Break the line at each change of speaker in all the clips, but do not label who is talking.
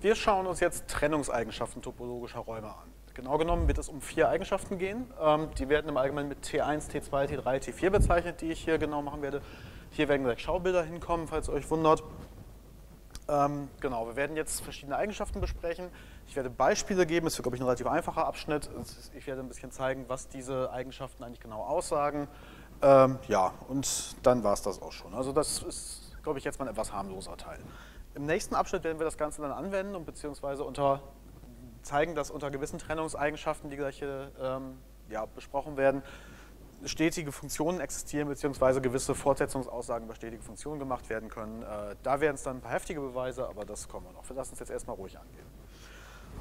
Wir schauen uns jetzt Trennungseigenschaften topologischer Räume an. Genau genommen wird es um vier Eigenschaften gehen. Ähm, die werden im Allgemeinen mit T1, T2, T3, T4 bezeichnet, die ich hier genau machen werde. Hier werden gleich Schaubilder hinkommen, falls ihr euch wundert. Ähm, genau, wir werden jetzt verschiedene Eigenschaften besprechen. Ich werde Beispiele geben, es wird, glaube ich, ein relativ einfacher Abschnitt. Ich werde ein bisschen zeigen, was diese Eigenschaften eigentlich genau aussagen. Ähm, ja, und dann war es das auch schon. Also das ist, glaube ich, jetzt mal ein etwas harmloser Teil. Im nächsten Abschnitt werden wir das Ganze dann anwenden und beziehungsweise unter, zeigen, dass unter gewissen Trennungseigenschaften, die gleich ähm, ja, besprochen werden, stetige Funktionen existieren, beziehungsweise gewisse Fortsetzungsaussagen über stetige Funktionen gemacht werden können. Äh, da werden es dann ein paar heftige Beweise, aber das kommen wir noch. Wir lassen es jetzt erstmal ruhig angehen.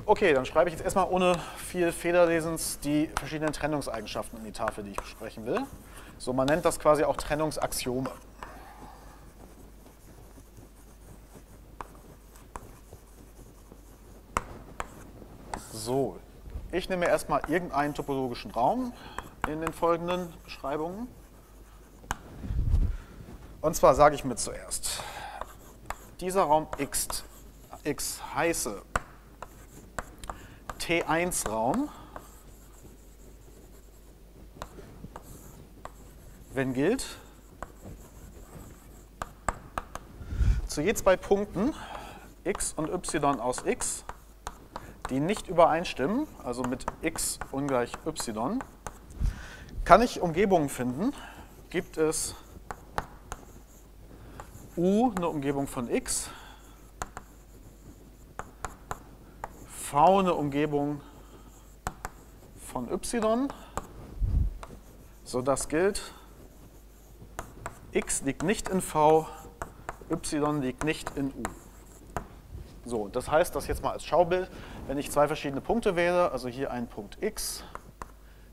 Okay, dann schreibe ich jetzt erstmal ohne viel Federlesens die verschiedenen Trennungseigenschaften in die Tafel, die ich besprechen will. So, man nennt das quasi auch Trennungsaxiome. So, ich nehme erstmal irgendeinen topologischen Raum in den folgenden Beschreibungen. Und zwar sage ich mir zuerst, dieser Raum X, X heiße T1-Raum, wenn gilt, zu je zwei Punkten x und y aus x die nicht übereinstimmen, also mit x ungleich y, kann ich Umgebungen finden. Gibt es u eine Umgebung von x, v eine Umgebung von y, so das gilt, x liegt nicht in v, y liegt nicht in u. So, das heißt, das jetzt mal als Schaubild, wenn ich zwei verschiedene Punkte wähle, also hier einen Punkt x,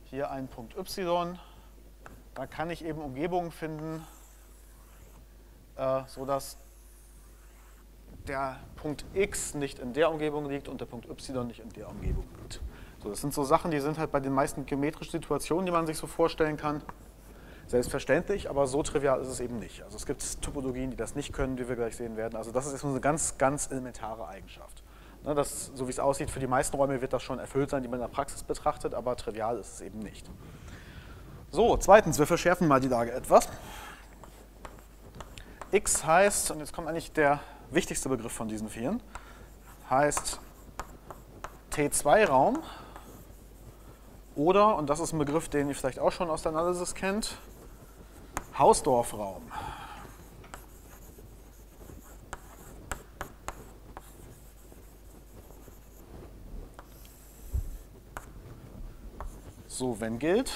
hier einen Punkt y, da kann ich eben Umgebungen finden, äh, sodass der Punkt x nicht in der Umgebung liegt und der Punkt y nicht in der Umgebung liegt. So, das sind so Sachen, die sind halt bei den meisten geometrischen Situationen, die man sich so vorstellen kann, selbstverständlich, aber so trivial ist es eben nicht. Also es gibt Topologien, die das nicht können, wie wir gleich sehen werden. Also das ist jetzt eine ganz, ganz elementare Eigenschaft. Ne, das, so wie es aussieht, für die meisten Räume wird das schon erfüllt sein, die man in der Praxis betrachtet, aber trivial ist es eben nicht. So, zweitens, wir verschärfen mal die Lage etwas. X heißt, und jetzt kommt eigentlich der wichtigste Begriff von diesen vielen, heißt T2-Raum oder, und das ist ein Begriff, den ihr vielleicht auch schon aus der Analysis kennt, Hausdorfraum. So, wenn gilt.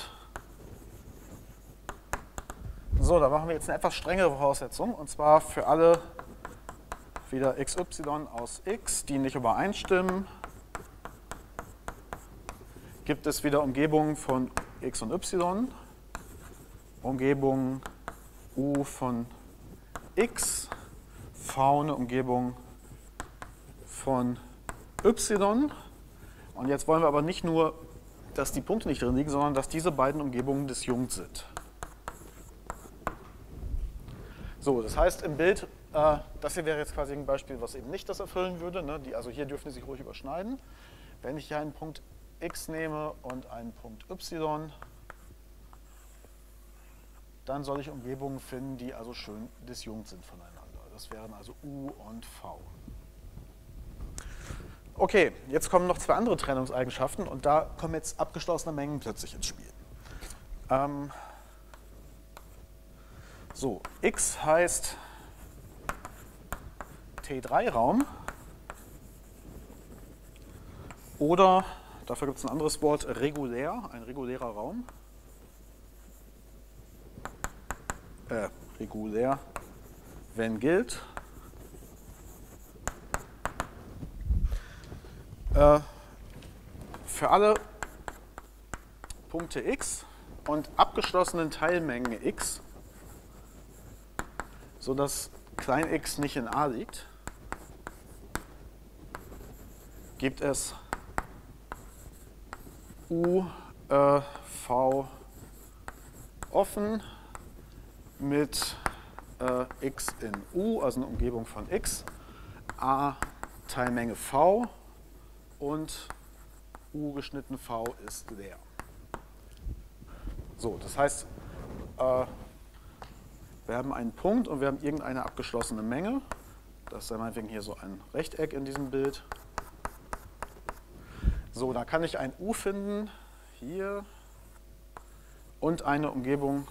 So, da machen wir jetzt eine etwas strengere Voraussetzung und zwar für alle wieder xy aus x, die nicht übereinstimmen, gibt es wieder Umgebungen von x und y. Umgebung U von x, V eine Umgebung von y. Und jetzt wollen wir aber nicht nur, dass die Punkte nicht drin liegen, sondern dass diese beiden Umgebungen disjunkt sind. So, das heißt im Bild, äh, das hier wäre jetzt quasi ein Beispiel, was eben nicht das erfüllen würde. Ne? Die, also hier dürfen die sich ruhig überschneiden. Wenn ich hier einen Punkt x nehme und einen Punkt y, dann soll ich Umgebungen finden, die also schön disjunkt sind voneinander. Das wären also U und V. Okay, jetzt kommen noch zwei andere Trennungseigenschaften und da kommen jetzt abgeschlossene Mengen plötzlich ins Spiel. Ähm so, x heißt T3-Raum oder, dafür gibt es ein anderes Wort, regulär, ein regulärer Raum. äh, regulär, wenn gilt. Äh, für alle Punkte x und abgeschlossenen Teilmengen x, sodass klein x nicht in a liegt, gibt es u äh, v offen mit äh, x in u, also eine Umgebung von x, a Teilmenge V und U geschnitten V ist leer. So, das heißt, äh, wir haben einen Punkt und wir haben irgendeine abgeschlossene Menge. Das ist meinetwegen hier so ein Rechteck in diesem Bild. So, da kann ich ein U finden, hier, und eine Umgebung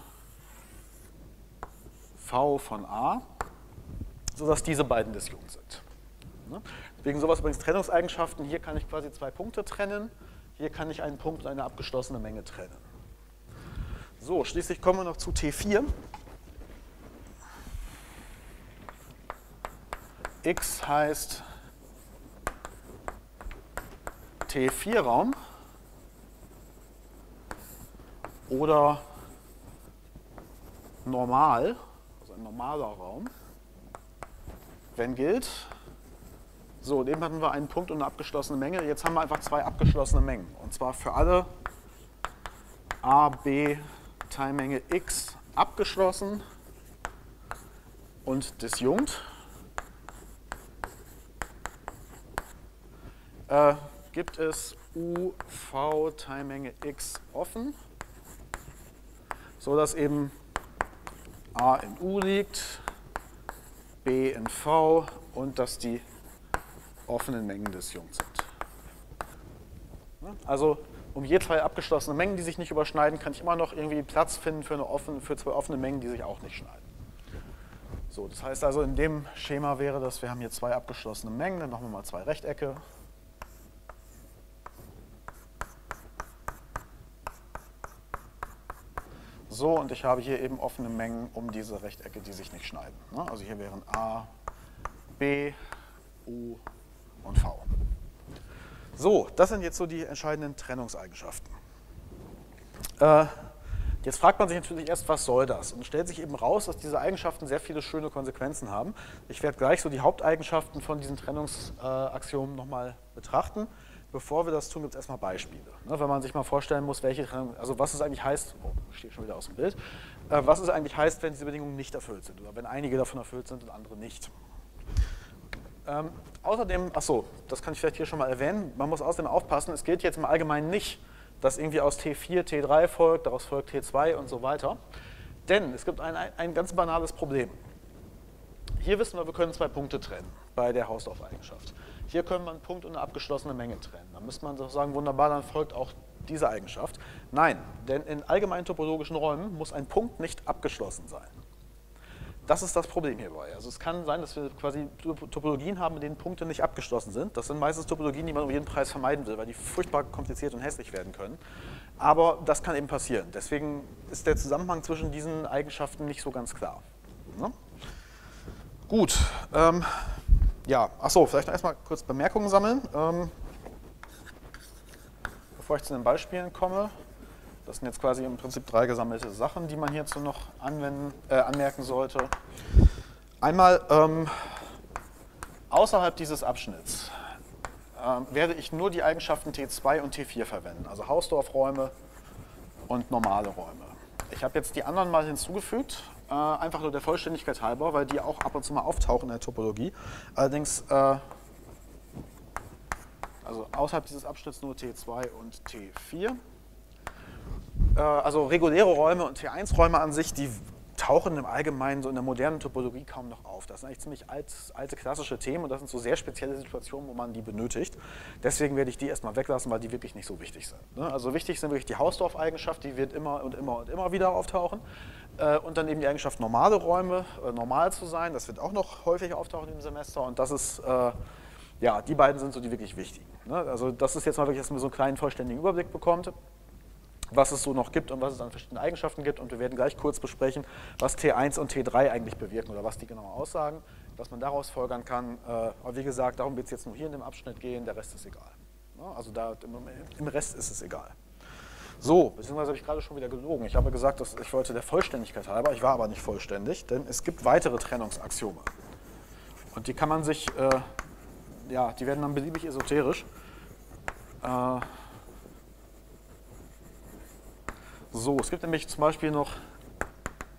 V von A, sodass diese beiden disjunkt sind. Wegen sowas übrigens Trennungseigenschaften, hier kann ich quasi zwei Punkte trennen, hier kann ich einen Punkt und eine abgeschlossene Menge trennen. So, schließlich kommen wir noch zu T4. X heißt T4-Raum oder normal, also ein normaler Raum, wenn gilt, so, dem hatten wir einen Punkt und eine abgeschlossene Menge. Jetzt haben wir einfach zwei abgeschlossene Mengen. Und zwar für alle A, B Teilmenge x abgeschlossen und disjunkt. Äh, gibt es UV Teilmenge x offen, so dass eben A in U liegt, B in V und dass die offenen Mengen disjunkt sind. Also um je zwei abgeschlossene Mengen, die sich nicht überschneiden, kann ich immer noch irgendwie Platz finden für, eine offene, für zwei offene Mengen, die sich auch nicht schneiden. So, das heißt also, in dem Schema wäre das, wir haben hier zwei abgeschlossene Mengen, dann machen wir mal zwei Rechtecke. So, und ich habe hier eben offene Mengen um diese Rechtecke, die sich nicht schneiden. Ne? Also hier wären A, B, U und V. So, das sind jetzt so die entscheidenden Trennungseigenschaften. Äh, jetzt fragt man sich natürlich erst, was soll das? Und stellt sich eben raus, dass diese Eigenschaften sehr viele schöne Konsequenzen haben. Ich werde gleich so die Haupteigenschaften von diesen Trennungsaxiomen nochmal betrachten. Bevor wir das tun, gibt es erstmal Beispiele. Ne, wenn man sich mal vorstellen muss, welche Trennung, also was es eigentlich heißt, oh, steht schon wieder aus dem Bild, äh, was es eigentlich heißt, wenn diese Bedingungen nicht erfüllt sind oder wenn einige davon erfüllt sind und andere nicht. Außerdem, achso, das kann ich vielleicht hier schon mal erwähnen, man muss außerdem aufpassen, es gilt jetzt im Allgemeinen nicht, dass irgendwie aus T4 T3 folgt, daraus folgt T2 und so weiter. Denn es gibt ein, ein ganz banales Problem. Hier wissen wir, wir können zwei Punkte trennen bei der Hausdorff-Eigenschaft. Hier können wir einen Punkt und eine abgeschlossene Menge trennen. Da müsste man doch sagen, wunderbar, dann folgt auch diese Eigenschaft. Nein, denn in allgemeinen topologischen Räumen muss ein Punkt nicht abgeschlossen sein. Das ist das Problem hierbei. Also es kann sein, dass wir quasi Topologien haben, in denen Punkte nicht abgeschlossen sind. Das sind meistens Topologien, die man um jeden Preis vermeiden will, weil die furchtbar kompliziert und hässlich werden können. Aber das kann eben passieren. Deswegen ist der Zusammenhang zwischen diesen Eigenschaften nicht so ganz klar. Ne? Gut. Ähm, ja, achso, vielleicht erstmal kurz Bemerkungen sammeln. Ähm, bevor ich zu den Beispielen komme. Das sind jetzt quasi im Prinzip drei gesammelte Sachen, die man hierzu noch anwenden, äh, anmerken sollte. Einmal ähm, außerhalb dieses Abschnitts äh, werde ich nur die Eigenschaften T2 und T4 verwenden, also Hausdorff-Räume und normale Räume. Ich habe jetzt die anderen mal hinzugefügt, äh, einfach nur der Vollständigkeit halber, weil die auch ab und zu mal auftauchen in der Topologie. Allerdings, äh, also außerhalb dieses Abschnitts nur T2 und T4. Äh, also reguläre Räume und T1-Räume an sich, die tauchen im Allgemeinen so in der modernen Topologie kaum noch auf. Das sind eigentlich ziemlich alt, alte klassische Themen und das sind so sehr spezielle Situationen, wo man die benötigt. Deswegen werde ich die erstmal weglassen, weil die wirklich nicht so wichtig sind. Ne? Also wichtig sind wirklich die Hausdorff-Eigenschaft, die wird immer und immer und immer wieder auftauchen. Äh, und dann eben die Eigenschaft, normale Räume, äh, normal zu sein, das wird auch noch häufig auftauchen im Semester und das ist, ja, die beiden sind so die wirklich wichtigen. Ne? Also das ist jetzt mal wirklich, dass man so einen kleinen vollständigen Überblick bekommt was es so noch gibt und was es an verschiedenen Eigenschaften gibt. Und wir werden gleich kurz besprechen, was T1 und T3 eigentlich bewirken oder was die genau aussagen, was man daraus folgern kann. Äh, aber wie gesagt, darum wird es jetzt nur hier in dem Abschnitt gehen, der Rest ist egal. Also da, im Rest ist es egal. So, beziehungsweise habe ich gerade schon wieder gelogen. Ich habe gesagt, dass ich wollte der Vollständigkeit halber, ich war aber nicht vollständig, denn es gibt weitere Trennungsaxiome. Und die kann man sich, äh, ja, die werden dann beliebig esoterisch. Äh, so, es gibt nämlich zum Beispiel noch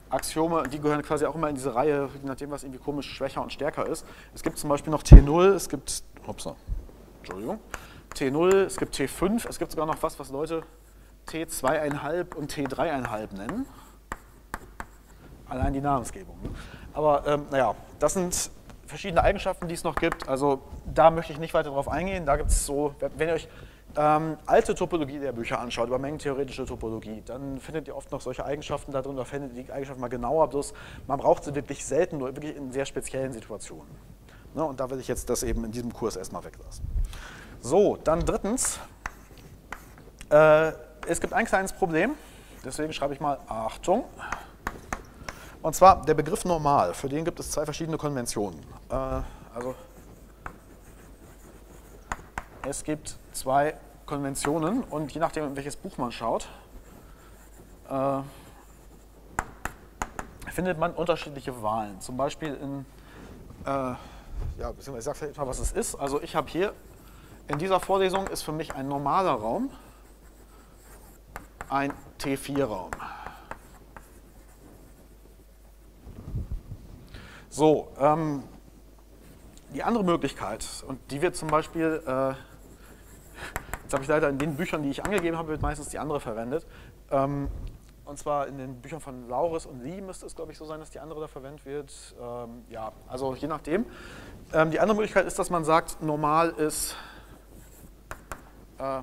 Axiome, die gehören quasi auch immer in diese Reihe, je nachdem, was irgendwie komisch schwächer und stärker ist. Es gibt zum Beispiel noch T0, es gibt, Upsa, Entschuldigung, T0, es gibt T5, es gibt sogar noch was, was Leute T2,5 und T3,5 nennen. Allein die Namensgebung. Ne? Aber ähm, naja, das sind verschiedene Eigenschaften, die es noch gibt. Also da möchte ich nicht weiter drauf eingehen. Da gibt es so, wenn ihr euch ähm, alte Topologie der Bücher anschaut, über mengentheoretische Topologie, dann findet ihr oft noch solche Eigenschaften da drin, da findet die Eigenschaften mal genauer, bloß man braucht sie wirklich selten, nur wirklich in sehr speziellen Situationen. Ne, und da will ich jetzt das eben in diesem Kurs erstmal weglassen. So, dann drittens, äh, es gibt ein kleines Problem, deswegen schreibe ich mal Achtung. Und zwar der Begriff normal, für den gibt es zwei verschiedene Konventionen. Äh, also es gibt zwei Konventionen und je nachdem, in welches Buch man schaut, äh, findet man unterschiedliche Wahlen. Zum Beispiel in, äh, ja, beziehungsweise ich sage vielleicht mal, was es ist. Also ich habe hier, in dieser Vorlesung ist für mich ein normaler Raum ein T4-Raum. So, ähm, die andere Möglichkeit, und die wird zum Beispiel, äh, jetzt habe ich leider in den Büchern, die ich angegeben habe, wird meistens die andere verwendet. Ähm, und zwar in den Büchern von Lauris und Lee müsste es, glaube ich, so sein, dass die andere da verwendet wird. Ähm, ja, also je nachdem. Ähm, die andere Möglichkeit ist, dass man sagt, normal ist äh,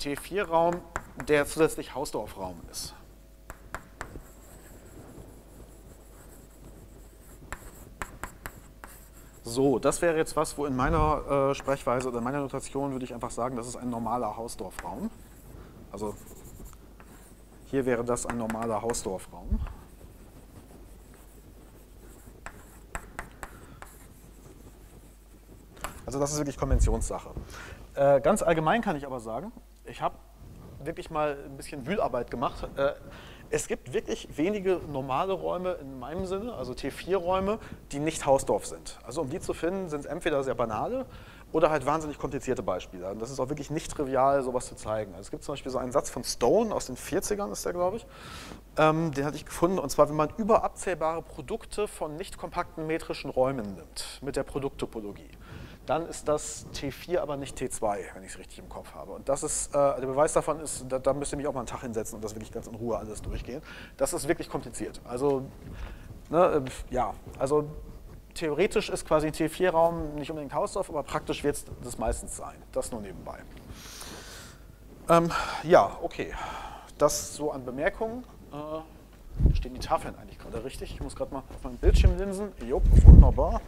T4-Raum, der zusätzlich Hausdorff-Raum ist. So, das wäre jetzt was, wo in meiner äh, Sprechweise oder in meiner Notation würde ich einfach sagen, das ist ein normaler Hausdorffraum. Also hier wäre das ein normaler Hausdorffraum. Also das ist wirklich Konventionssache. Äh, ganz allgemein kann ich aber sagen, ich habe wirklich mal ein bisschen Wühlarbeit gemacht. Äh, es gibt wirklich wenige normale Räume in meinem Sinne, also T4-Räume, die nicht Hausdorff sind. Also um die zu finden, sind es entweder sehr banale oder halt wahnsinnig komplizierte Beispiele. Und das ist auch wirklich nicht trivial, sowas zu zeigen. Also es gibt zum Beispiel so einen Satz von Stone aus den 40ern, ist der, glaube ich. Ähm, den hatte ich gefunden. Und zwar, wenn man überabzählbare Produkte von nicht kompakten metrischen Räumen nimmt, mit der Produkttopologie dann ist das T4, aber nicht T2, wenn ich es richtig im Kopf habe. Und das ist, äh, der Beweis davon ist, da, da müsst ihr mich auch mal einen Tag hinsetzen und das wirklich ganz in Ruhe alles durchgehen. Das ist wirklich kompliziert. Also, ne, äh, ja, also theoretisch ist quasi ein T4-Raum nicht unbedingt Hausdorff, aber praktisch wird es das meistens sein. Das nur nebenbei. Ähm, ja, okay. Das so an Bemerkungen. Äh, stehen die Tafeln eigentlich gerade richtig? Ich muss gerade mal auf meinen Bildschirm linsen. Jo, wunderbar.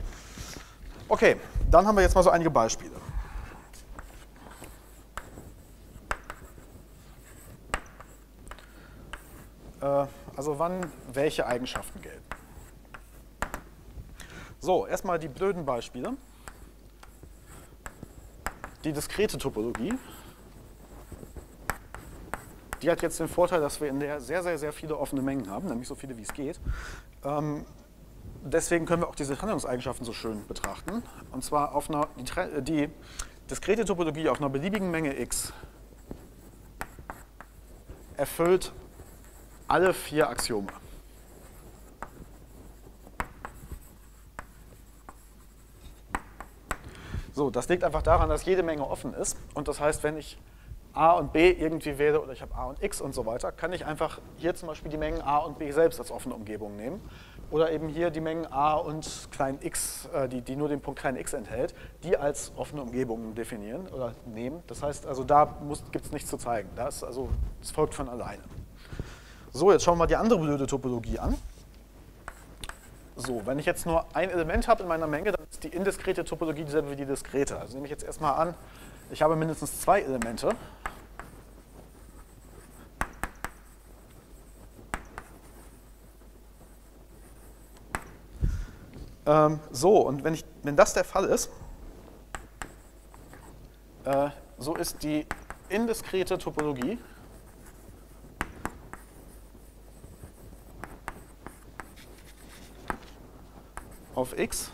Okay, dann haben wir jetzt mal so einige Beispiele. Äh, also wann welche Eigenschaften gelten. So, erstmal die blöden Beispiele. Die diskrete Topologie. Die hat jetzt den Vorteil, dass wir in der sehr, sehr, sehr viele offene Mengen haben, nämlich so viele wie es geht. Ähm, deswegen können wir auch diese Trennungseigenschaften so schön betrachten. Und zwar auf einer, die, die diskrete Topologie auf einer beliebigen Menge x erfüllt alle vier Axiome. So, das liegt einfach daran, dass jede Menge offen ist. Und das heißt, wenn ich a und b irgendwie wähle oder ich habe a und x und so weiter, kann ich einfach hier zum Beispiel die Mengen a und b selbst als offene Umgebung nehmen oder eben hier die Mengen a und klein x, äh, die, die nur den Punkt klein x enthält, die als offene Umgebungen definieren oder nehmen. Das heißt, also da gibt es nichts zu zeigen. Das, also, das folgt von alleine. So, jetzt schauen wir mal die andere blöde Topologie an. So, wenn ich jetzt nur ein Element habe in meiner Menge, dann ist die indiskrete Topologie dieselbe wie die diskrete. Also nehme ich jetzt erstmal an, ich habe mindestens zwei Elemente. Ähm, so, und wenn, ich, wenn das der Fall ist, äh, so ist die indiskrete Topologie auf x.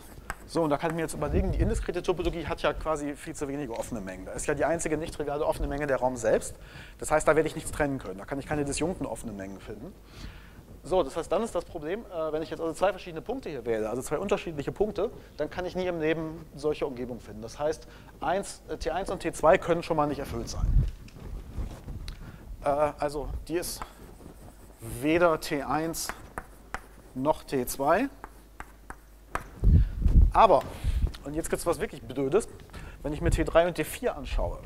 So, und da kann ich mir jetzt überlegen, die indiskrete Topologie hat ja quasi viel zu wenige offene Mengen. Da ist ja die einzige nicht triviale offene Menge der Raum selbst. Das heißt, da werde ich nichts trennen können. Da kann ich keine disjunkten offenen Mengen finden. So, das heißt, dann ist das Problem, äh, wenn ich jetzt also zwei verschiedene Punkte hier wähle, also zwei unterschiedliche Punkte, dann kann ich nie im Leben solche Umgebungen finden. Das heißt, 1, äh, T1 und T2 können schon mal nicht erfüllt sein. Äh, also die ist weder T1 noch T2. Aber, und jetzt gibt es was wirklich Blödes, wenn ich mir T3 und T4 anschaue,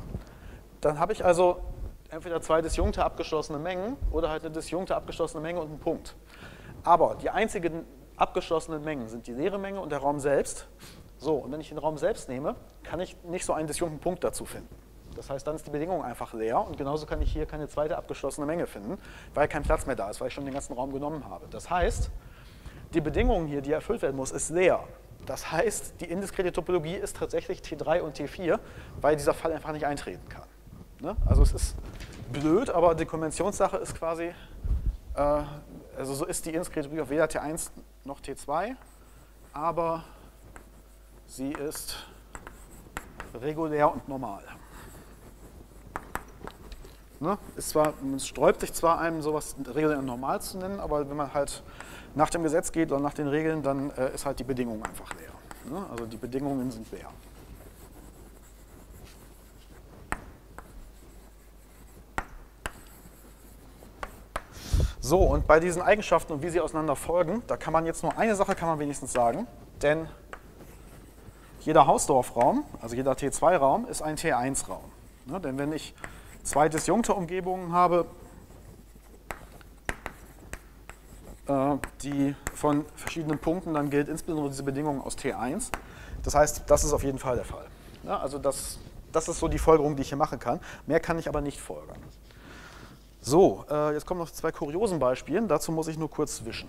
dann habe ich also entweder zwei disjunkte abgeschlossene Mengen oder halt eine disjunkte abgeschlossene Menge und einen Punkt. Aber die einzigen abgeschlossenen Mengen sind die leere Menge und der Raum selbst. So, und wenn ich den Raum selbst nehme, kann ich nicht so einen disjunkten Punkt dazu finden. Das heißt, dann ist die Bedingung einfach leer und genauso kann ich hier keine zweite abgeschlossene Menge finden, weil kein Platz mehr da ist, weil ich schon den ganzen Raum genommen habe. Das heißt, die Bedingung hier, die erfüllt werden muss, ist leer. Das heißt, die indiskrete Topologie ist tatsächlich T3 und T4, weil dieser Fall einfach nicht eintreten kann. Ne? Also es ist blöd, aber die Konventionssache ist quasi, äh, also so ist die indiskrete Topologie auf weder T1 noch T2, aber sie ist regulär und normal. Ne? Ist zwar, es sträubt sich zwar einem, sowas regulär und normal zu nennen, aber wenn man halt nach dem Gesetz geht oder nach den Regeln, dann äh, ist halt die Bedingung einfach leer. Ne? Also die Bedingungen sind leer. So, und bei diesen Eigenschaften und wie sie auseinander folgen, da kann man jetzt nur eine Sache kann man wenigstens sagen, denn jeder Hausdorff-Raum, also jeder T2-Raum, ist ein T1-Raum. Ne? Denn wenn ich zwei disjunkte Umgebungen habe, äh, die von verschiedenen Punkten, dann gilt insbesondere diese Bedingung aus T1. Das heißt, das ist auf jeden Fall der Fall. Ja, also das, das ist so die Folgerung, die ich hier machen kann. Mehr kann ich aber nicht folgern. So, äh, jetzt kommen noch zwei kuriosen Beispiele. Dazu muss ich nur kurz wischen.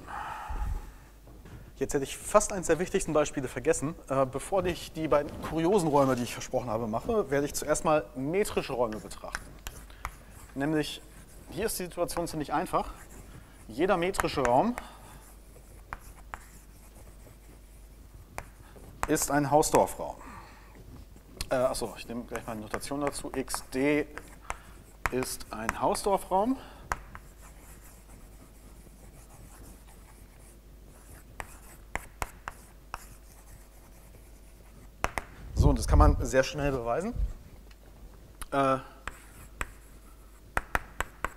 Jetzt hätte ich fast eines der wichtigsten Beispiele vergessen. Äh, bevor ich die beiden kuriosen Räume, die ich versprochen habe, mache, werde ich zuerst mal metrische Räume betrachten. Nämlich, hier ist die Situation ziemlich einfach. Jeder metrische Raum ist ein Hausdorffraum. Äh, achso, ich nehme gleich mal eine Notation dazu. XD ist ein Hausdorffraum. So, und das kann man sehr schnell beweisen. Äh,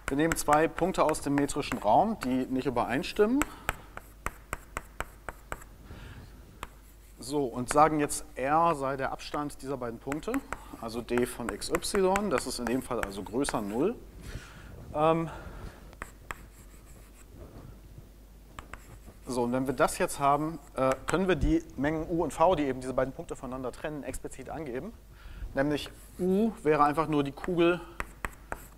wir nehmen zwei Punkte aus dem metrischen Raum, die nicht übereinstimmen. So, und sagen jetzt R sei der Abstand dieser beiden Punkte also d von xy, das ist in dem Fall also größer 0. Ähm so, und wenn wir das jetzt haben, äh, können wir die Mengen u und v, die eben diese beiden Punkte voneinander trennen, explizit angeben. Nämlich u wäre einfach nur die Kugel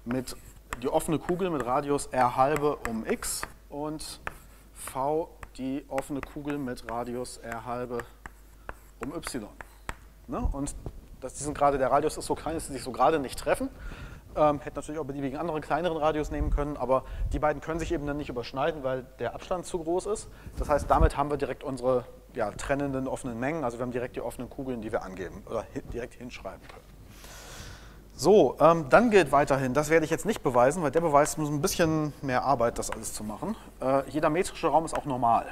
mit, die offene Kugel mit Radius r halbe um x und v die offene Kugel mit Radius r halbe um y. Ne? Und dass diesen gerade der Radius ist so klein, dass sie sich so gerade nicht treffen. Ähm, hätte natürlich auch beliebigen anderen kleineren Radius nehmen können, aber die beiden können sich eben dann nicht überschneiden, weil der Abstand zu groß ist. Das heißt, damit haben wir direkt unsere ja, trennenden offenen Mengen, also wir haben direkt die offenen Kugeln, die wir angeben oder hin, direkt hinschreiben können. So, ähm, dann gilt weiterhin, das werde ich jetzt nicht beweisen, weil der Beweis muss ein bisschen mehr Arbeit, das alles zu machen. Äh, jeder metrische Raum ist auch normal.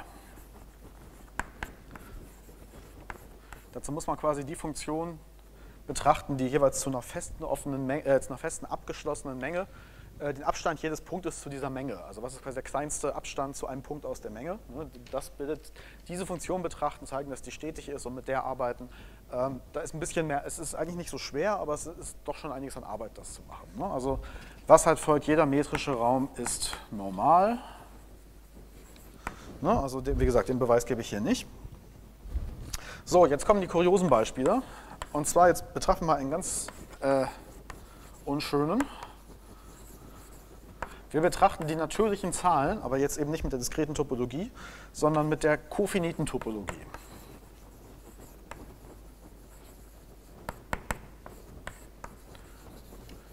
Dazu muss man quasi die Funktion betrachten, die jeweils zu einer festen, offenen Menge, äh, zu einer festen abgeschlossenen Menge äh, den Abstand jedes Punktes zu dieser Menge. Also was ist quasi der kleinste Abstand zu einem Punkt aus der Menge? Ne? Das bildet diese Funktion betrachten, zeigen, dass die stetig ist und mit der arbeiten. Ähm, da ist ein bisschen mehr, es ist eigentlich nicht so schwer, aber es ist doch schon einiges an Arbeit, das zu machen. Ne? Also was halt folgt, jeder metrische Raum ist normal. Ne? Also wie gesagt, den Beweis gebe ich hier nicht. So, jetzt kommen die kuriosen Beispiele. Und zwar jetzt betrachten wir einen ganz äh, unschönen. Wir betrachten die natürlichen Zahlen, aber jetzt eben nicht mit der diskreten Topologie, sondern mit der kofiniten Topologie.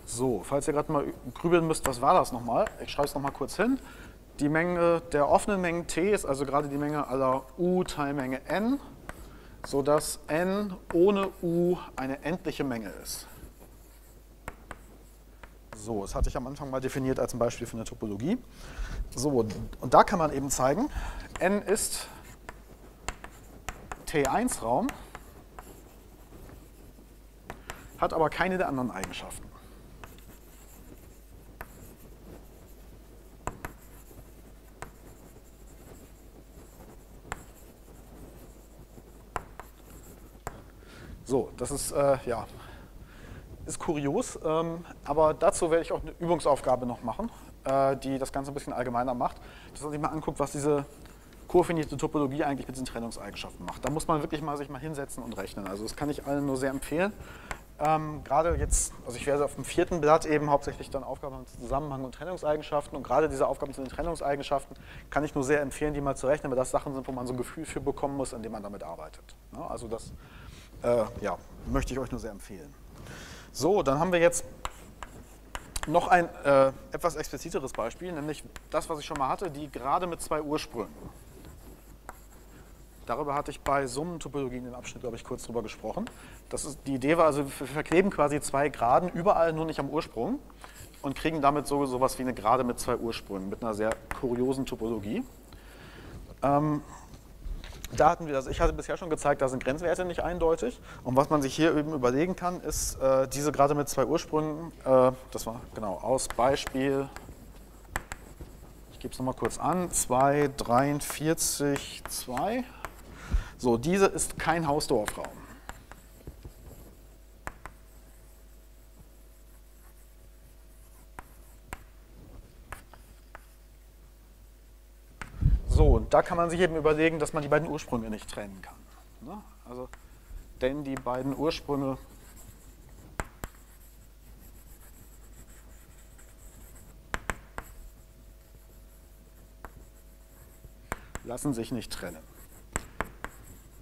So, falls ihr gerade mal grübeln müsst, was war das nochmal? Ich schreibe es nochmal kurz hin. Die Menge der offenen Mengen t ist also gerade die Menge aller u Teilmenge n sodass n ohne u eine endliche Menge ist. So, das hatte ich am Anfang mal definiert als ein Beispiel für eine Topologie. So, und da kann man eben zeigen, n ist T1-Raum, hat aber keine der anderen Eigenschaften. So, das ist äh, ja ist kurios, ähm, aber dazu werde ich auch eine Übungsaufgabe noch machen, äh, die das Ganze ein bisschen allgemeiner macht, dass man sich mal anguckt, was diese kofinierte Topologie eigentlich mit den Trennungseigenschaften macht. Da muss man wirklich mal sich mal hinsetzen und rechnen. Also das kann ich allen nur sehr empfehlen. Ähm, gerade jetzt, also ich werde auf dem vierten Blatt eben hauptsächlich dann Aufgaben mit Zusammenhang und Trennungseigenschaften und gerade diese Aufgaben zu den Trennungseigenschaften kann ich nur sehr empfehlen, die mal zu rechnen, weil das Sachen sind, wo man so ein Gefühl für bekommen muss, indem man damit arbeitet. Ja, also das äh, ja, möchte ich euch nur sehr empfehlen. So, dann haben wir jetzt noch ein äh, etwas expliziteres Beispiel, nämlich das, was ich schon mal hatte, die Gerade mit zwei Ursprüngen. Darüber hatte ich bei Summentopologien im Abschnitt, glaube ich, kurz drüber gesprochen. Das ist, die Idee war also, wir verkleben quasi zwei Geraden überall, nur nicht am Ursprung und kriegen damit so sowas wie eine Gerade mit zwei Ursprüngen, mit einer sehr kuriosen Topologie. Ähm, da hatten wir das, ich hatte bisher schon gezeigt, da sind Grenzwerte nicht eindeutig. Und was man sich hier eben überlegen kann, ist äh, diese gerade mit zwei Ursprüngen, äh, das war genau aus Beispiel, ich gebe es nochmal kurz an, 2, 43, 2. So, diese ist kein Hausdorfraum. So, und da kann man sich eben überlegen, dass man die beiden Ursprünge nicht trennen kann. Ne? Also, denn die beiden Ursprünge lassen sich nicht trennen.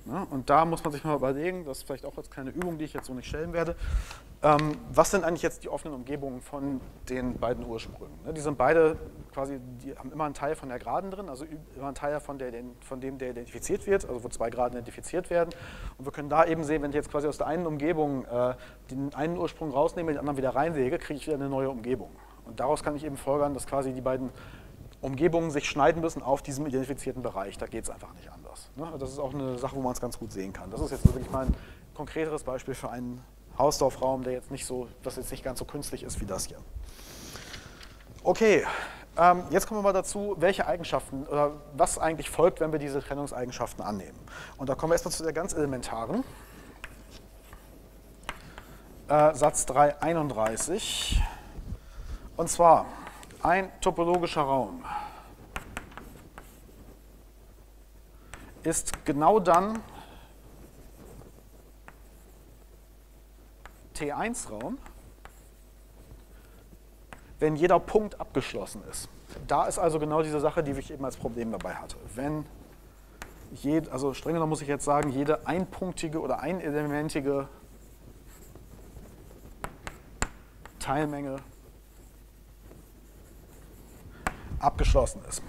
Ne? Und da muss man sich mal überlegen, das ist vielleicht auch als kleine Übung, die ich jetzt so nicht stellen werde, ähm, was sind eigentlich jetzt die offenen Umgebungen von den beiden Ursprüngen? Ne? Die sind beide quasi, die haben immer einen Teil von der Geraden drin, also immer einen Teil von, der, von dem, der identifiziert wird, also wo zwei Geraden identifiziert werden. Und wir können da eben sehen, wenn ich jetzt quasi aus der einen Umgebung äh, den einen Ursprung rausnehme, den anderen wieder reinlege, kriege ich wieder eine neue Umgebung. Und daraus kann ich eben folgern, dass quasi die beiden Umgebungen sich schneiden müssen auf diesem identifizierten Bereich. Da geht es einfach nicht anders. Ne? Das ist auch eine Sache, wo man es ganz gut sehen kann. Das ist jetzt wirklich mal ein konkreteres Beispiel für einen Hausdorfraum, der jetzt nicht so, das jetzt nicht ganz so künstlich ist wie das hier. Okay, ähm, jetzt kommen wir mal dazu, welche Eigenschaften oder was eigentlich folgt, wenn wir diese Trennungseigenschaften annehmen. Und da kommen wir erstmal zu der ganz elementaren. Äh, Satz 331. Und zwar ein topologischer Raum ist genau dann T1-Raum, wenn jeder Punkt abgeschlossen ist. Da ist also genau diese Sache, die ich eben als Problem dabei hatte. Wenn jed, also streng genommen muss ich jetzt sagen, jede einpunktige oder einelementige Teilmenge abgeschlossen ist.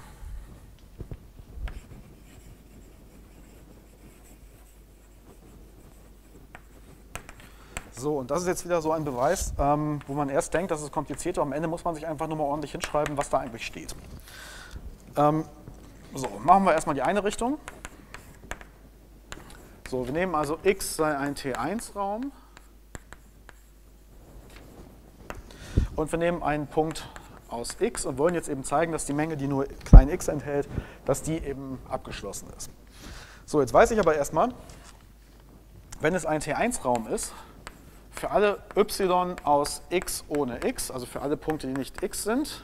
So, und das ist jetzt wieder so ein Beweis, ähm, wo man erst denkt, das ist kompliziert, aber am Ende muss man sich einfach nur mal ordentlich hinschreiben, was da eigentlich steht. Ähm, so, machen wir erstmal die eine Richtung. So, wir nehmen also x sei ein T1-Raum und wir nehmen einen Punkt aus x und wollen jetzt eben zeigen, dass die Menge, die nur klein x enthält, dass die eben abgeschlossen ist. So, jetzt weiß ich aber erstmal, wenn es ein T1-Raum ist, für alle y aus x ohne x, also für alle Punkte, die nicht x sind,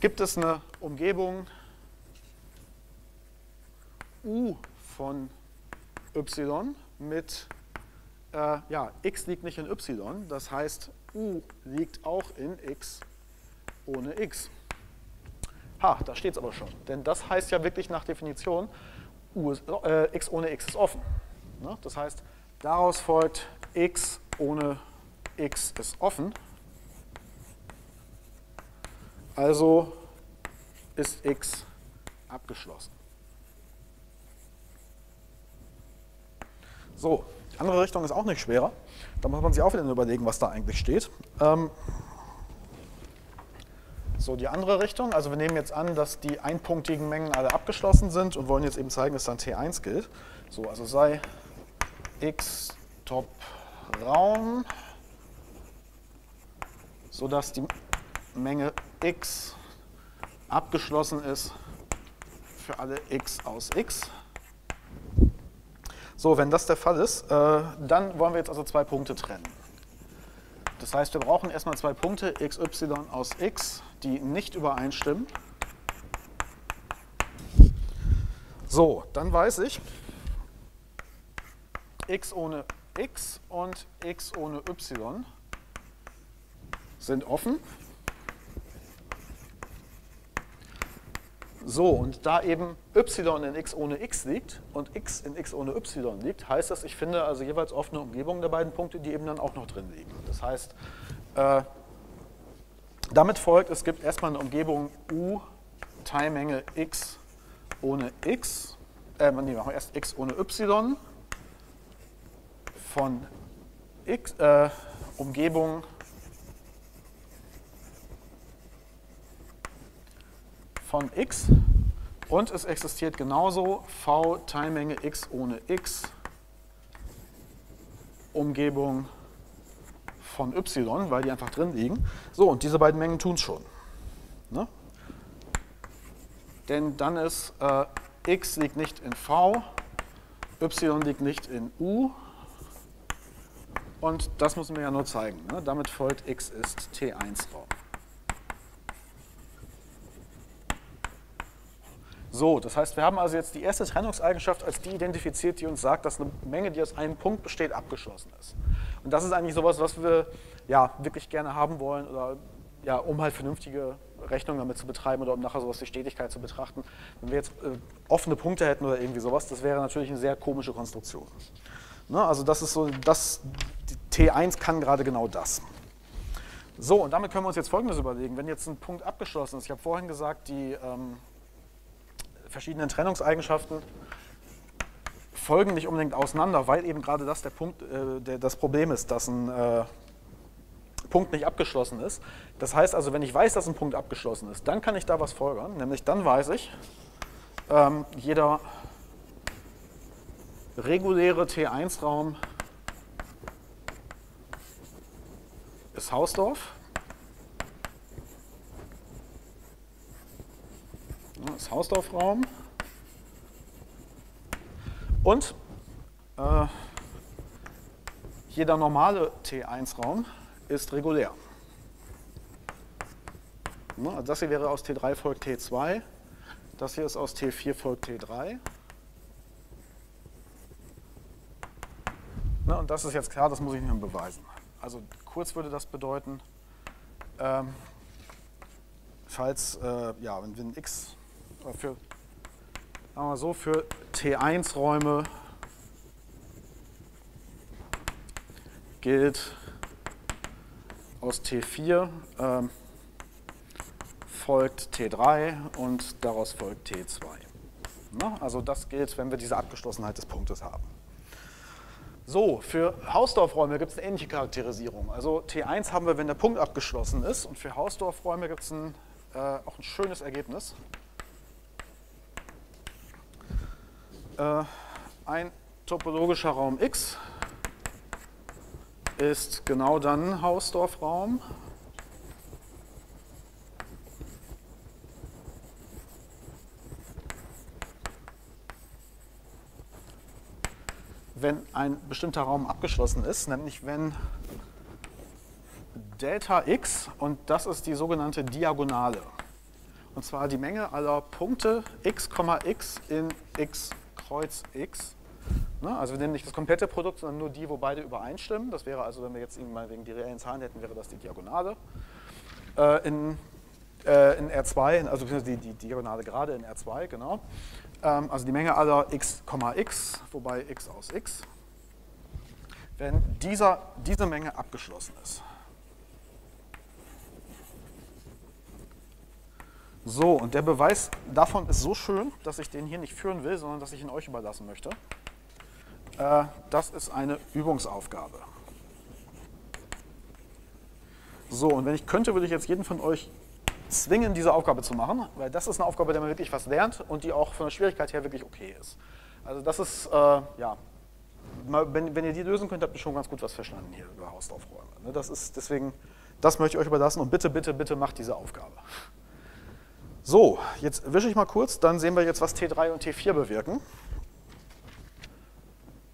gibt es eine Umgebung u von y mit, äh, ja, x liegt nicht in y, das heißt, u liegt auch in x ohne x. Ha, da steht es aber schon. Denn das heißt ja wirklich nach Definition, u ist, äh, x ohne x ist offen. Ne? Das heißt, daraus folgt, x ohne x ist offen. Also ist x abgeschlossen. So, die andere Richtung ist auch nicht schwerer. Da muss man sich auch wieder überlegen, was da eigentlich steht. Ähm, so die andere Richtung. Also wir nehmen jetzt an, dass die einpunktigen Mengen alle abgeschlossen sind und wollen jetzt eben zeigen, dass dann T1 gilt. So, also sei x top Raum, sodass die Menge x abgeschlossen ist für alle x aus x. So, wenn das der Fall ist, äh, dann wollen wir jetzt also zwei Punkte trennen. Das heißt, wir brauchen erstmal zwei Punkte xy aus x, die nicht übereinstimmen. So, dann weiß ich, x ohne x und x ohne y sind offen. So, und da eben y in x ohne x liegt und x in x ohne y liegt, heißt das, ich finde also jeweils offene Umgebungen der beiden Punkte, die eben dann auch noch drin liegen. Das heißt, äh, damit folgt, es gibt erstmal eine Umgebung u Teilmenge x ohne x, äh, nee, machen wir erst x ohne y von x, äh, Umgebung von x und es existiert genauso v Teilmenge x ohne x Umgebung von y, weil die einfach drin liegen. So, und diese beiden Mengen tun es schon. Ne? Denn dann ist äh, x liegt nicht in v, y liegt nicht in u. Und das müssen wir ja nur zeigen. Ne? Damit folgt x ist T1-Raum. So, das heißt, wir haben also jetzt die erste Trennungseigenschaft als die identifiziert, die uns sagt, dass eine Menge, die aus einem Punkt besteht, abgeschlossen ist. Und das ist eigentlich sowas, was wir ja, wirklich gerne haben wollen, oder, ja, um halt vernünftige Rechnungen damit zu betreiben oder um nachher sowas wie Stetigkeit zu betrachten. Wenn wir jetzt äh, offene Punkte hätten oder irgendwie sowas, das wäre natürlich eine sehr komische Konstruktion. Ne, also das ist so, das, T1 kann gerade genau das. So, und damit können wir uns jetzt Folgendes überlegen. Wenn jetzt ein Punkt abgeschlossen ist, ich habe vorhin gesagt, die ähm, verschiedenen Trennungseigenschaften folgen nicht unbedingt auseinander, weil eben gerade das der Punkt, äh, der, das Problem ist, dass ein äh, Punkt nicht abgeschlossen ist. Das heißt also, wenn ich weiß, dass ein Punkt abgeschlossen ist, dann kann ich da was folgern, nämlich dann weiß ich, ähm, jeder reguläre T1-Raum ist Hausdorff. Das ist Hausdorff-Raum. Und äh, jeder normale T1-Raum ist regulär. Ne, also das hier wäre aus T3 folgt T2, das hier ist aus T4 folgt T3. Ne, und das ist jetzt klar, das muss ich nicht beweisen. Also kurz würde das bedeuten, ähm, falls, äh, ja, wenn, wenn x für, sagen wir so, für T1-Räume gilt aus T4 ähm, folgt T3 und daraus folgt T2. Na, also das gilt, wenn wir diese Abgeschlossenheit des Punktes haben. So, für Hausdorffräume gibt es eine ähnliche Charakterisierung. Also T1 haben wir, wenn der Punkt abgeschlossen ist und für Hausdorffräume gibt es äh, auch ein schönes Ergebnis. Äh, ein topologischer Raum X ist genau dann Hausdorff-Raum. Wenn ein bestimmter Raum abgeschlossen ist, nämlich wenn Delta x, und das ist die sogenannte Diagonale, und zwar die Menge aller Punkte x, x in x Kreuz x. Ne? Also wir nehmen nicht das komplette Produkt, sondern nur die, wo beide übereinstimmen. Das wäre also, wenn wir jetzt mal wegen die reellen Zahlen hätten, wäre das die Diagonale. Äh, in, äh, in R2, also die, die Diagonale gerade in R2, genau. Ähm, also die Menge aller x, x, wobei x aus x, wenn dieser, diese Menge abgeschlossen ist. So, und der Beweis davon ist so schön, dass ich den hier nicht führen will, sondern dass ich ihn euch überlassen möchte. Äh, das ist eine Übungsaufgabe. So, und wenn ich könnte, würde ich jetzt jeden von euch zwingen, diese Aufgabe zu machen, weil das ist eine Aufgabe, der man wirklich was lernt und die auch von der Schwierigkeit her wirklich okay ist. Also das ist, äh, ja, wenn, wenn, ihr die lösen könnt, habt ihr schon ganz gut was verstanden hier über Hausaufräume. Ne? Das ist deswegen, das möchte ich euch überlassen und bitte, bitte, bitte macht diese Aufgabe. So, jetzt wische ich mal kurz, dann sehen wir jetzt, was T3 und T4 bewirken.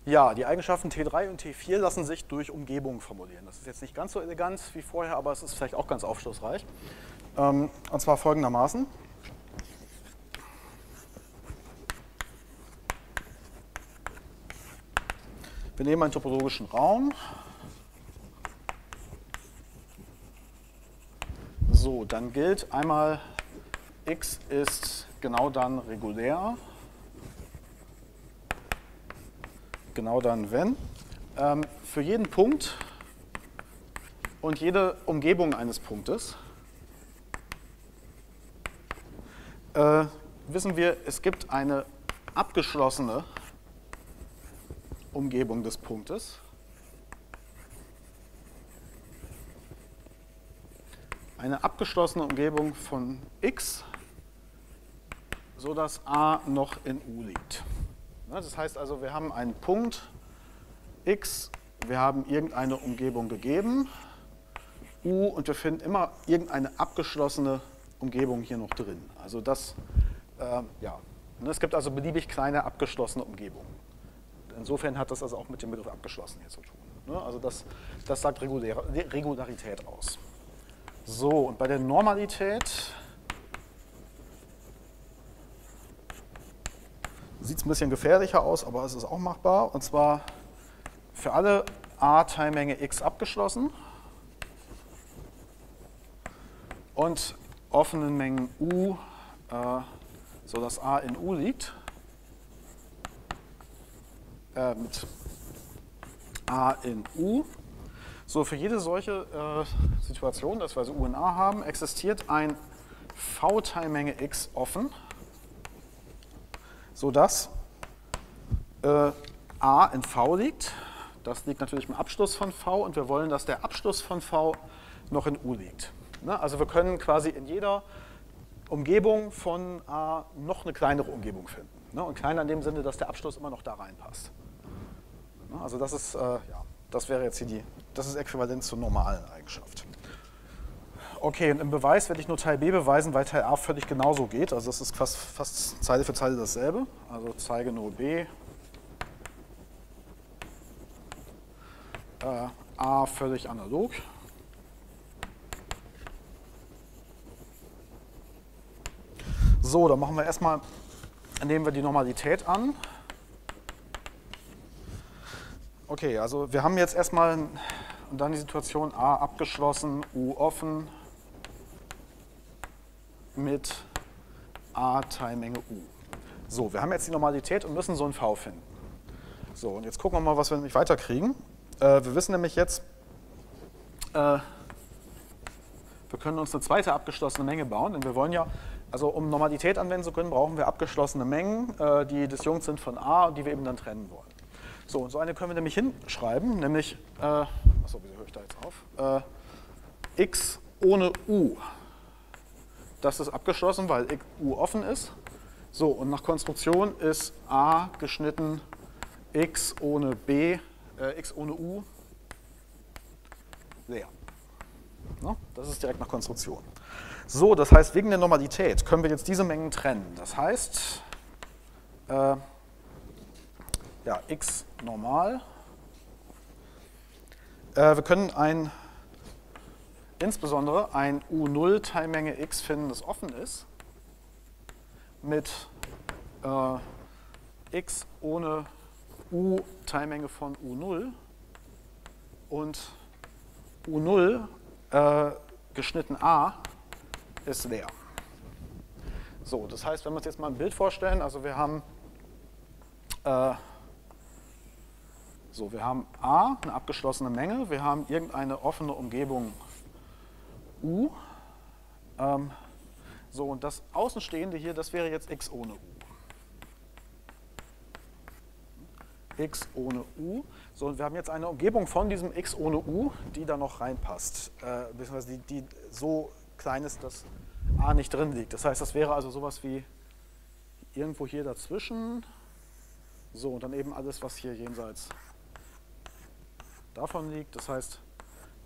Ja, die Eigenschaften T3 und T4 lassen sich durch Umgebung formulieren. Das ist jetzt nicht ganz so elegant wie vorher, aber es ist vielleicht auch ganz aufschlussreich. Ähm, und zwar folgendermaßen. Wir nehmen einen topologischen Raum. So, dann gilt einmal x ist genau dann regulär. Genau dann, wenn. Ähm, für jeden Punkt und jede Umgebung eines Punktes äh, wissen wir, es gibt eine abgeschlossene Umgebung des Punktes. Eine abgeschlossene Umgebung von x so dass a noch in U liegt. Das heißt also, wir haben einen Punkt x, wir haben irgendeine Umgebung gegeben, U, und wir finden immer irgendeine abgeschlossene Umgebung hier noch drin. Also das, äh, ja, es gibt also beliebig kleine abgeschlossene Umgebungen. Insofern hat das also auch mit dem Begriff abgeschlossen hier zu tun. Also das, das sagt Regularität aus. So, und bei der Normalität sieht es ein bisschen gefährlicher aus, aber es ist auch machbar. Und zwar für alle a Teilmenge x abgeschlossen und offenen Mengen u, äh, sodass a in u liegt, äh, mit a in u. So, für jede solche äh, Situation, dass wir also u in a haben, existiert ein v-Teilmenge x offen sodass äh, a in v liegt. Das liegt natürlich im Abschluss von v und wir wollen, dass der Abschluss von v noch in u liegt. Ne? Also wir können quasi in jeder Umgebung von a noch eine kleinere Umgebung finden. Ne? Und kleiner in dem Sinne, dass der Abschluss immer noch da reinpasst. Ne? Also das ist, äh, ja, das wäre jetzt hier die, das ist äquivalent zur normalen Eigenschaft. Okay, und im Beweis werde ich nur Teil B beweisen, weil Teil A völlig genauso geht. Also das ist fast, fast Zeile für Zeile dasselbe. Also zeige nur B. Äh, A völlig analog. So, dann machen wir erstmal, nehmen wir die Normalität an. Okay, also wir haben jetzt erstmal und dann die Situation A abgeschlossen, U offen, mit a Teilmenge u. So, wir haben jetzt die Normalität und müssen so ein v finden. So, und jetzt gucken wir mal, was wir nämlich weiterkriegen. Äh, wir wissen nämlich jetzt, äh, wir können uns eine zweite abgeschlossene Menge bauen, denn wir wollen ja, also um Normalität anwenden zu können, brauchen wir abgeschlossene Mengen, äh, die disjunkt sind von a und die wir eben dann trennen wollen. So, und so eine können wir nämlich hinschreiben, nämlich, äh, achso, wieso höre ich da jetzt auf? Äh, x ohne u das ist abgeschlossen, weil U offen ist. So, und nach Konstruktion ist A geschnitten x ohne B, äh, x ohne U leer. No? Das ist direkt nach Konstruktion. So, das heißt, wegen der Normalität können wir jetzt diese Mengen trennen. Das heißt, äh, ja, x normal. Äh, wir können ein insbesondere ein U0 Teilmenge x finden, das offen ist, mit äh, x ohne U Teilmenge von U0 und U0 äh, geschnitten a ist leer. So, das heißt, wenn wir uns jetzt mal ein Bild vorstellen, also wir haben äh, so, wir haben a, eine abgeschlossene Menge, wir haben irgendeine offene Umgebung U. Ähm, so, und das Außenstehende hier, das wäre jetzt x ohne U. x ohne u. So, und wir haben jetzt eine Umgebung von diesem x ohne u, die da noch reinpasst. Äh, beziehungsweise die, die so klein ist, dass a nicht drin liegt. Das heißt, das wäre also sowas wie irgendwo hier dazwischen. So, und dann eben alles, was hier jenseits davon liegt. Das heißt,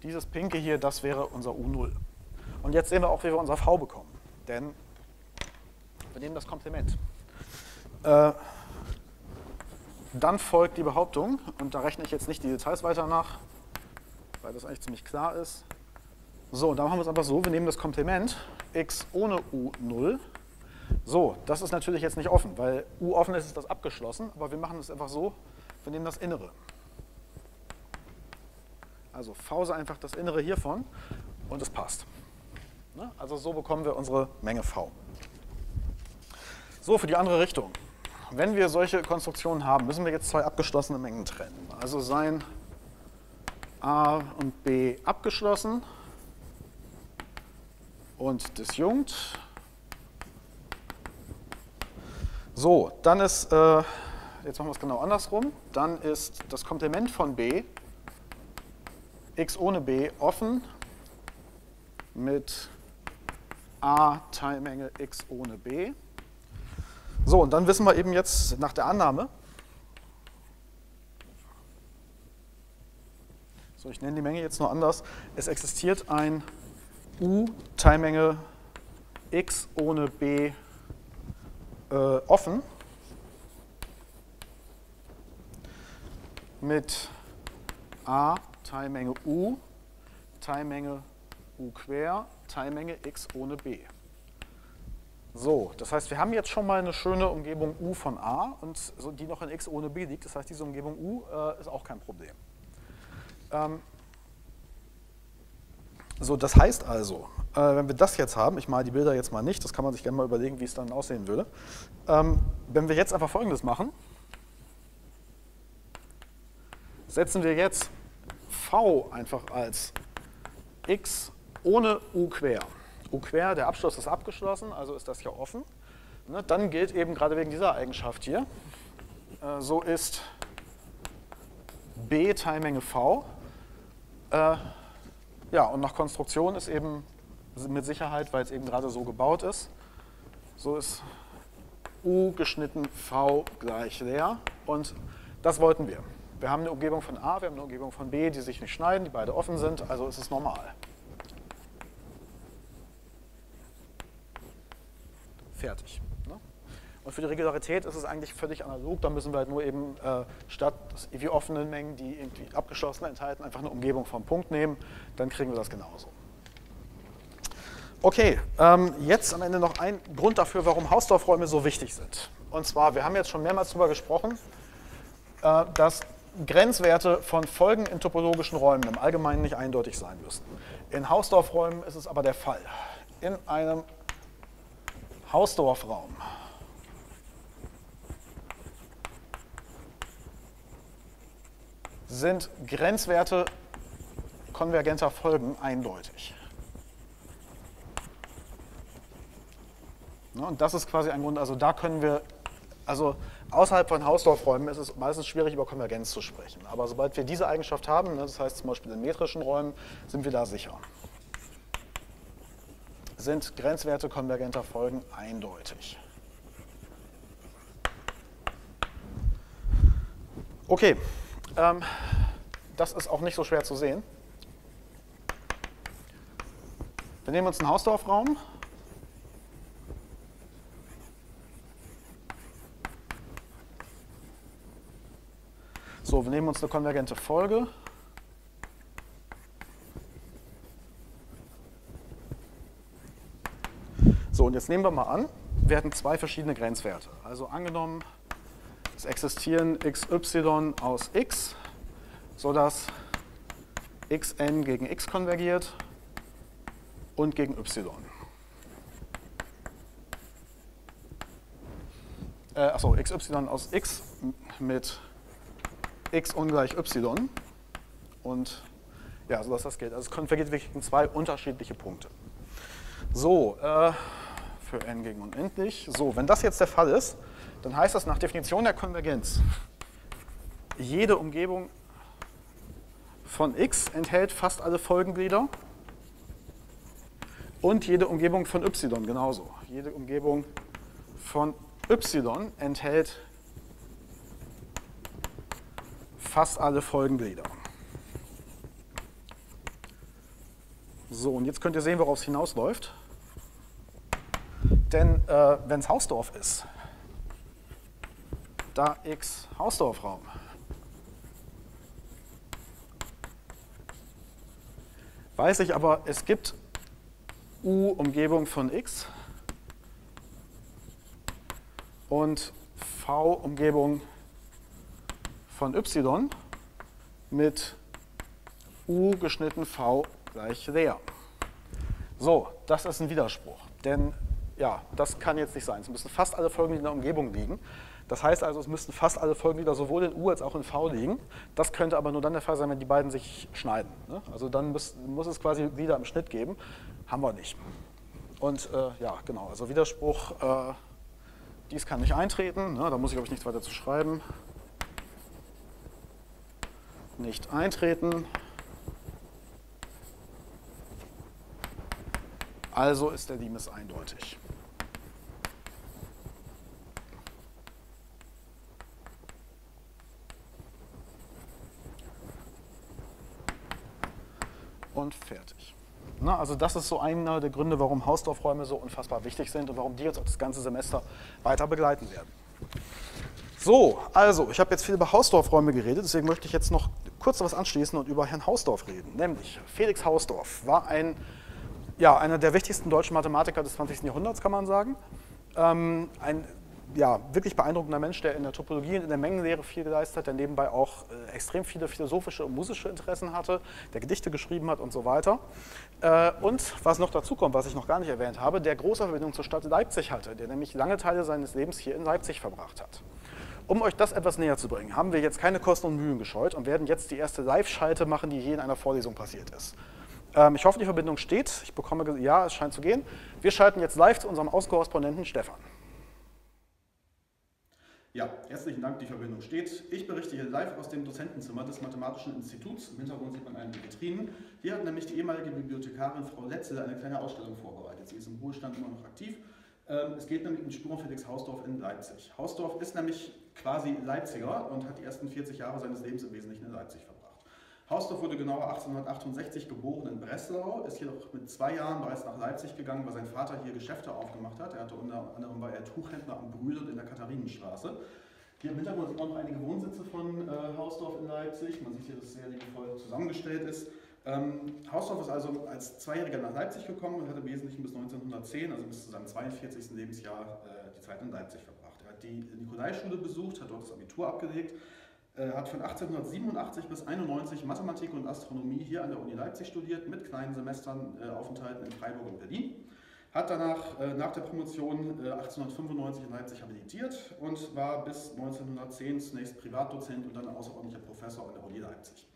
dieses Pinke hier, das wäre unser U0. Und jetzt sehen wir auch, wie wir unser V bekommen. Denn wir nehmen das Komplement. Äh, dann folgt die Behauptung, und da rechne ich jetzt nicht die Details weiter nach, weil das eigentlich ziemlich klar ist. So, dann machen wir es einfach so, wir nehmen das Komplement x ohne u0. So, das ist natürlich jetzt nicht offen, weil u offen ist, ist das abgeschlossen, aber wir machen es einfach so, wir nehmen das Innere. Also Fause einfach das Innere hiervon und es passt. Ne? Also so bekommen wir unsere Menge V. So, für die andere Richtung. Wenn wir solche Konstruktionen haben, müssen wir jetzt zwei abgeschlossene Mengen trennen. Also seien A und B abgeschlossen und disjunkt. So, dann ist, äh, jetzt machen wir es genau andersrum, dann ist das Komplement von B, x ohne B, offen mit A Teilmenge x ohne B. So, und dann wissen wir eben jetzt nach der Annahme, so ich nenne die Menge jetzt nur anders, es existiert ein U Teilmenge x ohne b äh, offen mit a Teilmenge u Teilmenge u quer Teilmenge x ohne b. So, das heißt, wir haben jetzt schon mal eine schöne Umgebung u von a und die noch in x ohne b liegt. Das heißt, diese Umgebung u äh, ist auch kein Problem. Ähm, so, das heißt also, äh, wenn wir das jetzt haben, ich male die Bilder jetzt mal nicht, das kann man sich gerne mal überlegen, wie es dann aussehen würde. Ähm, wenn wir jetzt einfach Folgendes machen, setzen wir jetzt v einfach als x ohne u quer. u quer, der Abschluss ist abgeschlossen, also ist das hier offen. Ne, dann gilt eben gerade wegen dieser Eigenschaft hier, äh, so ist b Teilmenge v äh, ja, und nach Konstruktion ist eben mit Sicherheit, weil es eben gerade so gebaut ist, so ist U geschnitten V gleich leer und das wollten wir. Wir haben eine Umgebung von A, wir haben eine Umgebung von B, die sich nicht schneiden, die beide offen sind, also ist es normal. Fertig. Und für die Regularität ist es eigentlich völlig analog. Da müssen wir halt nur eben äh, statt wie offenen Mengen, die irgendwie abgeschlossen enthalten, einfach eine Umgebung vom Punkt nehmen. Dann kriegen wir das genauso. Okay, ähm, jetzt am Ende noch ein Grund dafür, warum Hausdorffräume so wichtig sind. Und zwar, wir haben jetzt schon mehrmals darüber gesprochen, äh, dass Grenzwerte von Folgen in topologischen Räumen im Allgemeinen nicht eindeutig sein müssen. In Hausdorffräumen ist es aber der Fall. In einem Hausdorffraum sind Grenzwerte konvergenter Folgen eindeutig. Und das ist quasi ein Grund, also da können wir, also außerhalb von Hausdorffräumen ist es meistens schwierig, über Konvergenz zu sprechen. Aber sobald wir diese Eigenschaft haben, ne, das heißt zum Beispiel in metrischen Räumen, sind wir da sicher. Sind Grenzwerte konvergenter Folgen eindeutig. Okay, ähm, das ist auch nicht so schwer zu sehen. Wir nehmen uns einen Hausdorffraum. So, wir nehmen uns eine konvergente Folge. So, und jetzt nehmen wir mal an, wir hätten zwei verschiedene Grenzwerte. Also angenommen, es existieren xy aus x, sodass xn gegen x konvergiert und gegen y. Äh, achso, xy aus x mit x ungleich y und ja, sodass das geht. Also es konvergiert wirklich in zwei unterschiedliche Punkte. So, äh, für n gegen unendlich. So, wenn das jetzt der Fall ist, dann heißt das nach Definition der Konvergenz, jede Umgebung von x enthält fast alle Folgenglieder Und jede Umgebung von y genauso. Jede Umgebung von y enthält fast alle Folgenglieder. So, und jetzt könnt ihr sehen, worauf es hinausläuft. Denn äh, wenn es Hausdorf ist, da x Hausdorfraum, weiß ich aber, es gibt u Umgebung von x und v Umgebung von y mit u geschnitten v gleich leer. So, das ist ein Widerspruch, denn ja, das kann jetzt nicht sein. Es müssen fast alle Folgen in der Umgebung liegen. Das heißt also, es müssten fast alle Folgenglieder sowohl in U als auch in V liegen. Das könnte aber nur dann der Fall sein, wenn die beiden sich schneiden. Ne? Also dann muss, muss, es quasi Glieder im Schnitt geben. Haben wir nicht. Und äh, ja, genau, also Widerspruch, äh, dies kann nicht eintreten. Ne? Da muss ich, glaube ich, nichts weiter zu schreiben. Nicht eintreten. Also ist der Limes eindeutig. Und fertig. Na, also das ist so einer der Gründe, warum Hausdorfräume so unfassbar wichtig sind und warum die jetzt auch das ganze Semester weiter begleiten werden. So, also ich habe jetzt viel über Hausdorfräume geredet, deswegen möchte ich jetzt noch kurz was anschließen und über Herrn Hausdorf reden. Nämlich Felix Hausdorf war ein, ja, einer der wichtigsten deutschen Mathematiker des 20. Jahrhunderts, kann man sagen. Ähm, ein ja, wirklich beeindruckender Mensch, der in der Topologie und in der Mengenlehre viel geleistet hat, der nebenbei auch äh, extrem viele philosophische und musische Interessen hatte, der Gedichte geschrieben hat und so weiter. Äh, und was noch dazu kommt, was ich noch gar nicht erwähnt habe, der große Verbindung zur Stadt Leipzig hatte, der nämlich lange Teile seines Lebens hier in Leipzig verbracht hat. Um euch das etwas näher zu bringen, haben wir jetzt keine Kosten und Mühen gescheut und werden jetzt die erste Live-Schalte machen, die je in einer Vorlesung passiert ist. Ähm, ich hoffe, die Verbindung steht. Ich bekomme, ja, es scheint zu gehen. Wir schalten jetzt live zu unserem Auskorrespondenten Stefan.
Ja, herzlichen Dank, die Verbindung steht. Ich berichte hier live aus dem Dozentenzimmer des Mathematischen Instituts. Im Hintergrund sieht man einige Vitrinen. Hier hat nämlich die ehemalige Bibliothekarin Frau Letzel eine kleine Ausstellung vorbereitet. Sie ist im Ruhestand immer noch aktiv. Ähm, es geht nämlich um Spuren Felix Hausdorf in Leipzig. Hausdorf ist nämlich quasi Leipziger und hat die ersten 40 Jahre seines Lebens im Wesentlichen in Leipzig verbracht. Hausdorff wurde genauer 1868 geboren in Breslau, ist jedoch mit zwei Jahren bereits nach Leipzig gegangen, weil sein Vater hier Geschäfte aufgemacht hat. Er hatte unter anderem war er Tuchhändler am Brühl in der Katharinenstraße. Hier im Hintergrund sind auch noch einige Wohnsitze von äh, Hausdorff in Leipzig. Man sieht hier, dass es sehr liebevoll zusammengestellt ist. Ähm, Hausdorff ist also als Zweijähriger nach Leipzig gekommen und hatte im Wesentlichen bis 1910, also bis zu seinem 42. Lebensjahr, äh, die Zeit in Leipzig verbracht. Er hat die Nikolaischule besucht, hat dort das Abitur abgelegt, hat von 1887 bis 91 Mathematik und Astronomie hier an der Uni Leipzig studiert, mit kleinen Semestern äh, Aufenthalten in Freiburg und Berlin. Hat danach äh, nach der Promotion 1895 in Leipzig habilitiert und war bis 1910 zunächst Privatdozent und dann außerordentlicher Professor an der Uni Leipzig.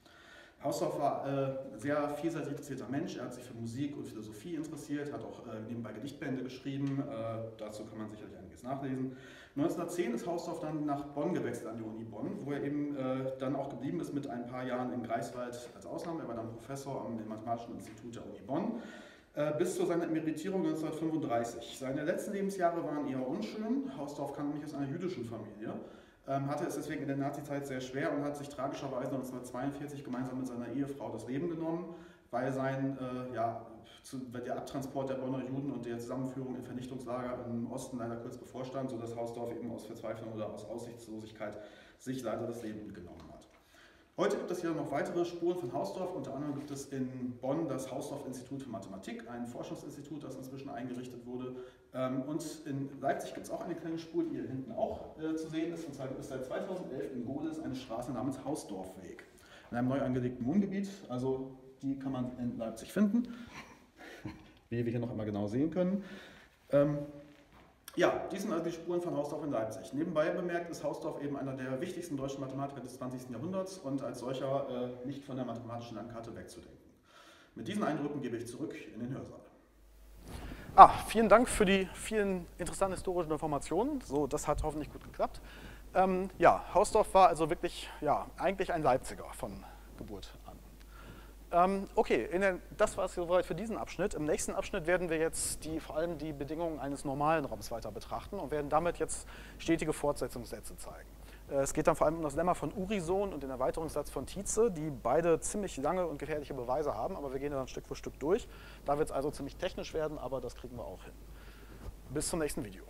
Hausdorff war äh, sehr vielseitig interessierter Mensch. Er hat sich für Musik und Philosophie interessiert, hat auch äh, nebenbei Gedichtbände geschrieben. Äh, dazu kann man sicherlich einiges nachlesen. 1910 ist Hausdorff dann nach Bonn gewechselt an die Uni Bonn, wo er eben äh, dann auch geblieben ist mit ein paar Jahren in Greifswald als Ausnahme. Er war dann Professor am Mathematischen Institut der Uni Bonn äh, bis zu seiner Emeritierung 1935. Seine letzten Lebensjahre waren eher unschön. Hausdorff kam nämlich aus einer jüdischen Familie, ähm, hatte es deswegen in der Nazizeit sehr schwer und hat sich tragischerweise 1942 gemeinsam mit seiner Ehefrau das Leben genommen, weil sein äh, ja, zu, der Abtransport der Bonner Juden und der Zusammenführung in Vernichtungslager im Osten leider kurz bevorstand, sodass Hausdorff eben aus Verzweiflung oder aus Aussichtslosigkeit sich leider das Leben genommen hat. Heute gibt es hier noch weitere Spuren von Hausdorff. Unter anderem gibt es in Bonn das Hausdorff-Institut für Mathematik, ein Forschungsinstitut, das inzwischen eingerichtet wurde. Ähm, und in Leipzig gibt es auch eine kleine Spur, die hier hinten auch äh, zu sehen ist. Und zwar gibt es seit 2011 in Gohlis eine Straße namens Hausdorfweg. In einem neu angelegten Wohngebiet. Also die kann man in Leipzig finden wie wir hier noch einmal genau sehen können. Ähm, ja, dies sind also die Spuren von Hausdorff in Leipzig. Nebenbei bemerkt ist Hausdorff eben einer der wichtigsten deutschen Mathematiker des 20. Jahrhunderts und als solcher äh, nicht von der mathematischen Landkarte wegzudenken. Mit diesen Eindrücken gebe ich zurück in den Hörsaal.
Ah, vielen Dank für die vielen interessanten historischen Informationen. So, das hat hoffentlich gut geklappt. Ähm, ja, Hausdorff war also wirklich, ja, eigentlich ein Leipziger von Geburt okay, den, das war es soweit für diesen Abschnitt. Im nächsten Abschnitt werden wir jetzt die, vor allem die Bedingungen eines normalen Raums weiter betrachten und werden damit jetzt stetige Fortsetzungssätze zeigen. Äh, es geht dann vor allem um das Lemma von Urison und den Erweiterungssatz von Tietze, die beide ziemlich lange und gefährliche Beweise haben, aber wir gehen dann Stück für Stück durch. Da wird es also ziemlich technisch werden, aber das kriegen wir auch hin. Bis zum nächsten Video.